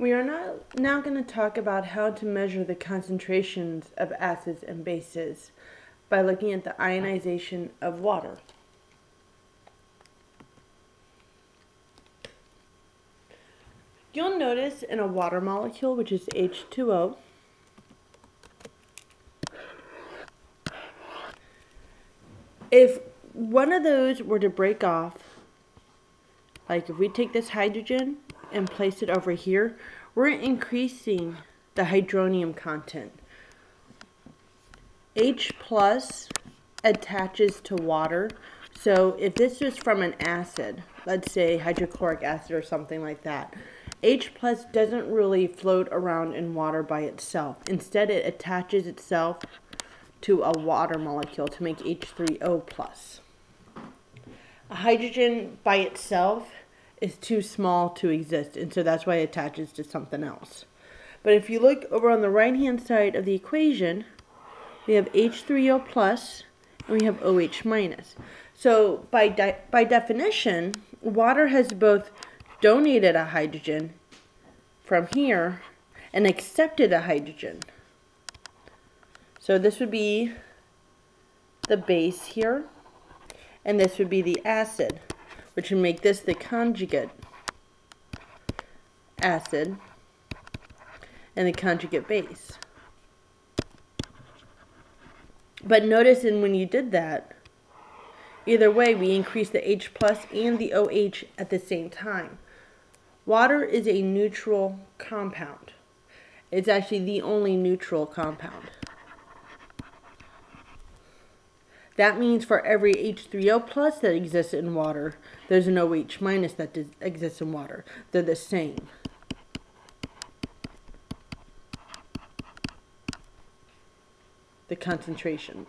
We are not, now going to talk about how to measure the concentrations of acids and bases by looking at the ionization of water. You'll notice in a water molecule, which is H2O, if one of those were to break off, like if we take this hydrogen and place it over here, we're increasing the hydronium content. H plus attaches to water. So if this is from an acid, let's say hydrochloric acid or something like that, H plus doesn't really float around in water by itself. Instead, it attaches itself to a water molecule to make H3O plus. A hydrogen by itself is too small to exist, and so that's why it attaches to something else. But if you look over on the right-hand side of the equation, we have H3O plus, and we have OH minus. So by, de by definition, water has both donated a hydrogen from here and accepted a hydrogen. So this would be the base here, and this would be the acid, which would make this the conjugate acid and the conjugate base. But notice in when you did that, either way, we increase the H plus and the OH at the same time. Water is a neutral compound. It's actually the only neutral compound. That means for every H3O plus that exists in water, there's an OH minus that exists in water. They're the same. The concentrations.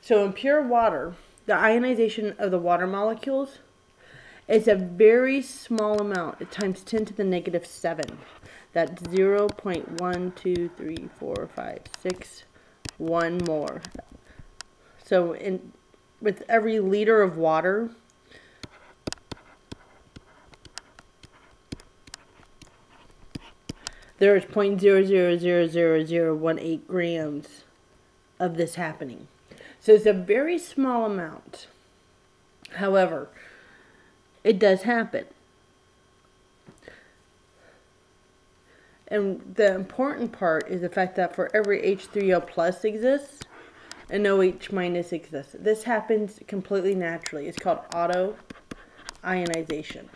So in pure water, the ionization of the water molecules is a very small amount, times 10 to the negative 7. That's 0 0.12345 one more. So in with every liter of water, there is 0.000018 grams of this happening. So it's a very small amount. However, it does happen. And the important part is the fact that for every H3O plus exists, an OH minus exists. This happens completely naturally. It's called auto ionization.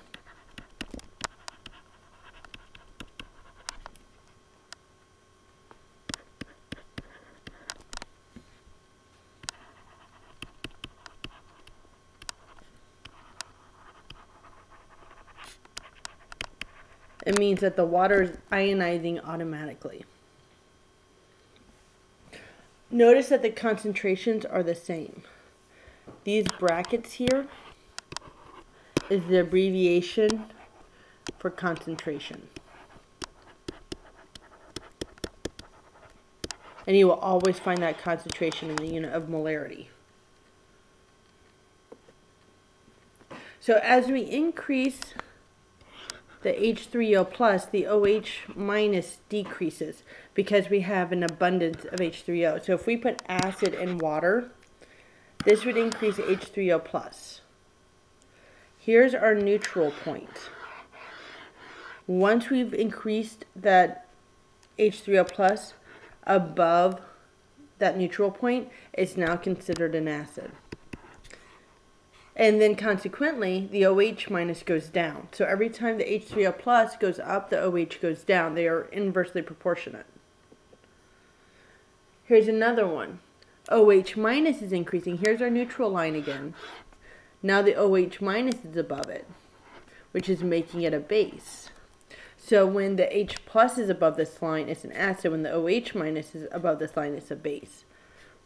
It means that the water is ionizing automatically. Notice that the concentrations are the same. These brackets here is the abbreviation for concentration. And you will always find that concentration in the unit of molarity. So as we increase the H3O plus, the OH minus decreases because we have an abundance of H3O. So if we put acid in water, this would increase H3O plus. Here's our neutral point. Once we've increased that H3O plus above that neutral point, it's now considered an acid. And then consequently, the OH minus goes down. So every time the H3O plus goes up, the OH goes down. They are inversely proportionate. Here's another one. OH minus is increasing. Here's our neutral line again. Now the OH minus is above it, which is making it a base. So when the H plus is above this line, it's an acid. When the OH minus is above this line, it's a base.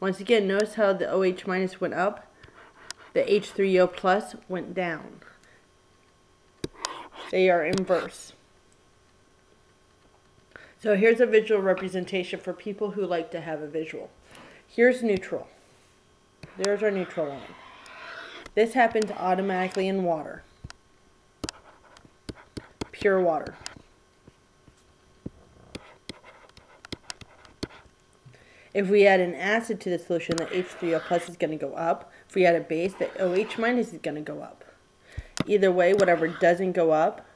Once again, notice how the OH minus went up the H3O plus went down. They are inverse. So here's a visual representation for people who like to have a visual. Here's neutral. There's our neutral line. This happens automatically in water. Pure water. If we add an acid to the solution, the H3O plus is going to go up. If we add a base, the OH minus is going to go up. Either way, whatever doesn't go up,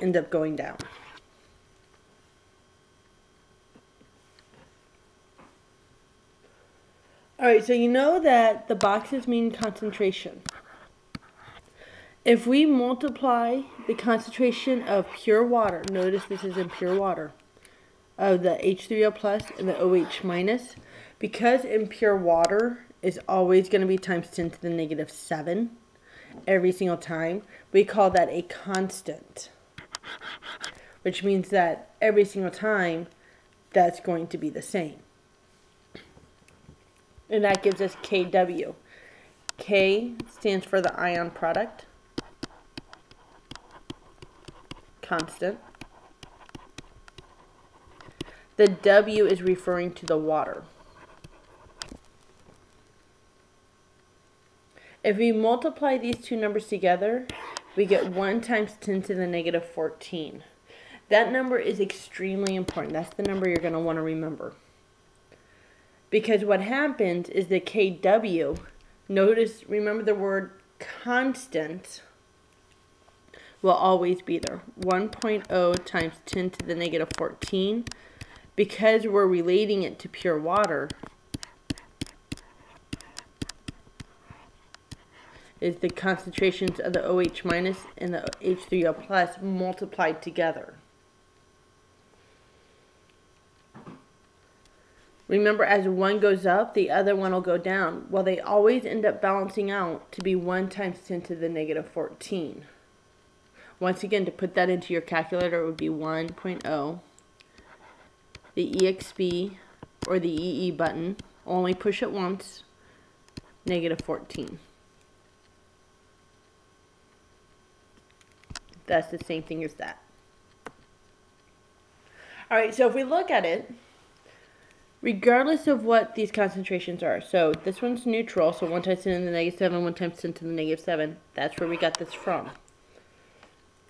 end up going down. Alright, so you know that the boxes mean concentration. If we multiply the concentration of pure water, notice this is in pure water, of the H3O plus and the OH minus, because impure water is always going to be times 10 to the negative 7 every single time, we call that a constant. Which means that every single time, that's going to be the same. And that gives us KW. K stands for the ion product. Constant. The W is referring to the water. If we multiply these two numbers together, we get 1 times 10 to the negative 14. That number is extremely important. That's the number you're going to want to remember. Because what happens is the KW, notice, remember the word constant, will always be there. 1.0 times 10 to the negative 14 because we're relating it to pure water, is the concentrations of the OH minus and the H3O plus multiplied together. Remember, as one goes up, the other one will go down. Well, they always end up balancing out to be 1 times 10 to the negative 14. Once again, to put that into your calculator, it would be 1.0 the EXP or the EE button, only push it once, negative 14. That's the same thing as that. All right, so if we look at it, regardless of what these concentrations are, so this one's neutral, so 1 times 10 to the negative 7, 1 times 10 to the negative 7, that's where we got this from.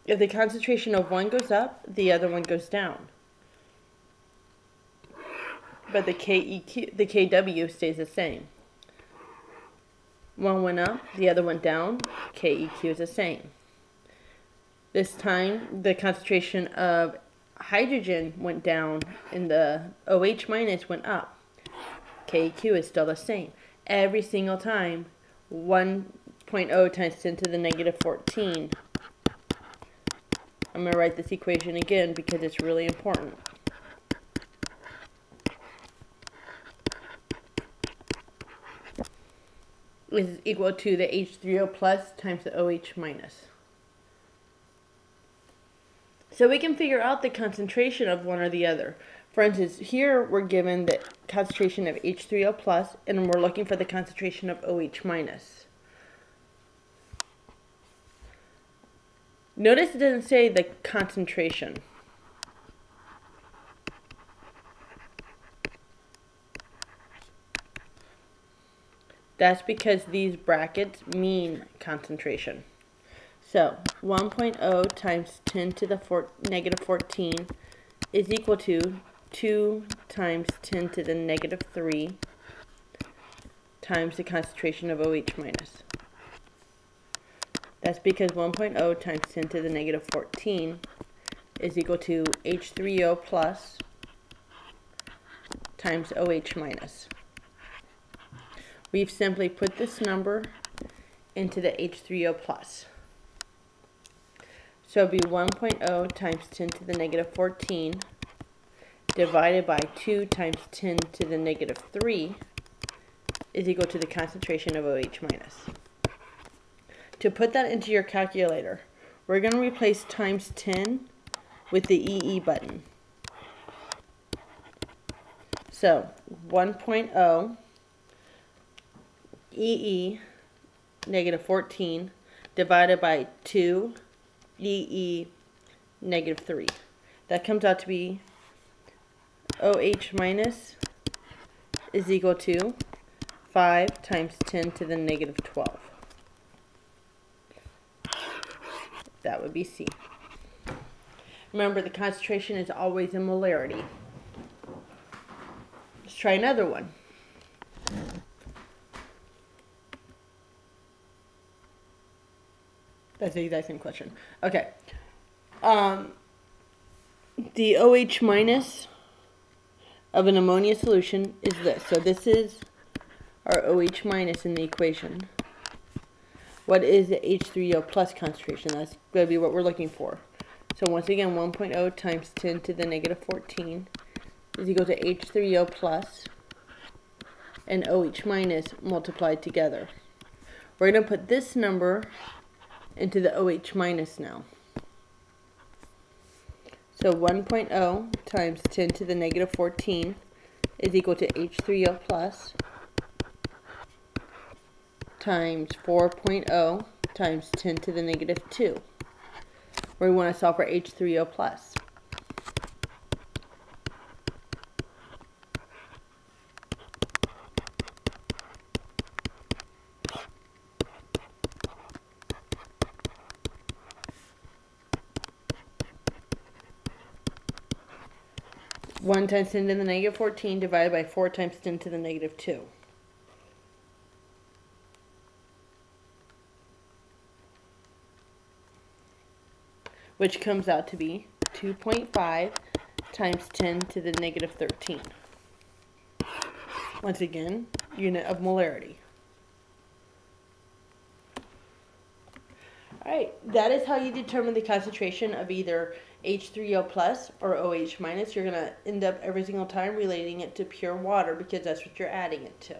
If the concentration of one goes up, the other one goes down but the KEQ, the KW stays the same. One went up, the other went down, KEQ is the same. This time, the concentration of hydrogen went down and the OH minus went up. KEQ is still the same. Every single time, 1.0 times 10 to the negative 14. I'm going to write this equation again because it's really important. Is equal to the H3O plus times the OH minus. So we can figure out the concentration of one or the other. For instance, here we're given the concentration of H3O plus and we're looking for the concentration of OH minus. Notice it doesn't say the concentration. That's because these brackets mean concentration. So 1.0 times 10 to the four, negative 14 is equal to 2 times 10 to the negative 3 times the concentration of OH minus. That's because 1.0 times 10 to the negative 14 is equal to H3O plus times OH minus. We've simply put this number into the H3O plus. So it'll be 1.0 times 10 to the negative 14 divided by 2 times 10 to the negative 3 is equal to the concentration of OH minus. To put that into your calculator, we're going to replace times 10 with the EE button. So 1.0 EE negative 14 divided by 2 EE negative 3. That comes out to be OH minus is equal to 5 times 10 to the negative 12. That would be C. Remember, the concentration is always in molarity. Let's try another one. That's the exact same question. Okay. Um, the OH minus of an ammonia solution is this. So this is our OH minus in the equation. What is the H3O plus concentration? That's going to be what we're looking for. So once again, 1.0 times 10 to the negative 14 is equal to H3O plus and OH minus multiplied together. We're going to put this number into the OH minus now. So 1.0 times 10 to the negative 14 is equal to H3O plus times 4.0 times 10 to the negative 2, where we want to solve for H3O plus. One times ten to the negative fourteen divided by four times ten to the negative two. which comes out to be 2.5 times 10 to the negative 13. Once again, unit of molarity. Alright, that is how you determine the concentration of either H3O plus or OH minus. You're going to end up every single time relating it to pure water because that's what you're adding it to.